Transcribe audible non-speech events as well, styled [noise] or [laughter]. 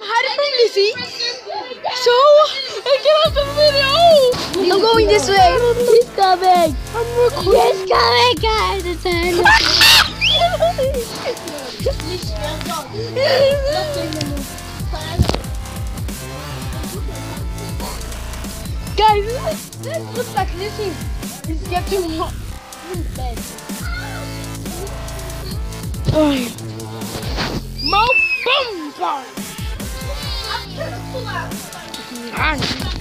hiding from Lizzy. So, I cannot the video. I'm going this way. He's coming. I'm recording. He's coming, guys. It's him. [laughs] Guys, this, this looks like Lizzy. It's getting hot. Ay. Mo boom 你。